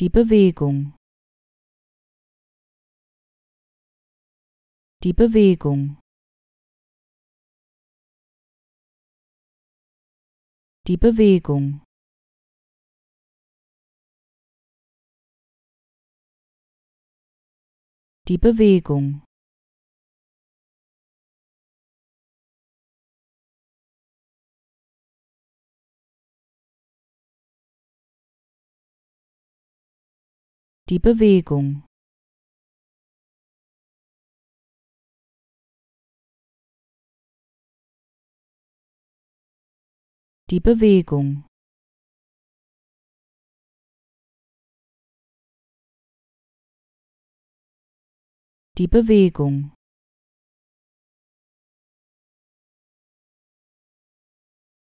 Die Bewegung. Die Bewegung. Die Bewegung. Die Bewegung. Die Bewegung. Die Bewegung. Die Bewegung.